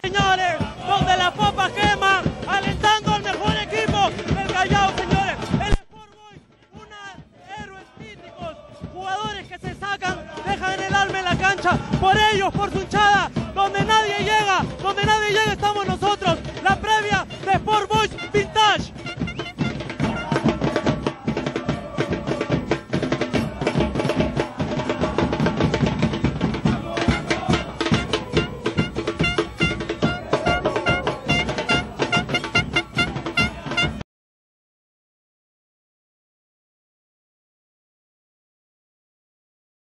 señores, donde la popa quema, alentando al mejor equipo del Callao, señores. El Sport Boys, una héroes míticos, jugadores que se sacan, dejan el alma en la cancha, por ellos, por su hinchada,